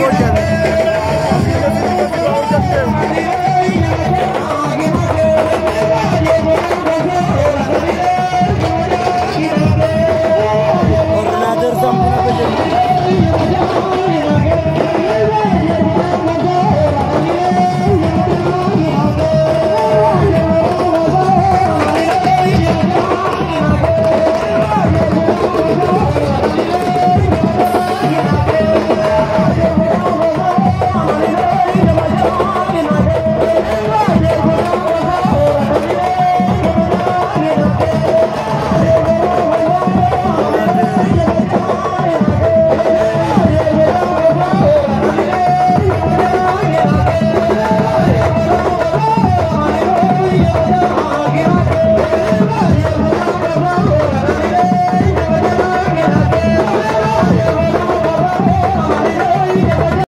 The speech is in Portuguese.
ordinateur samp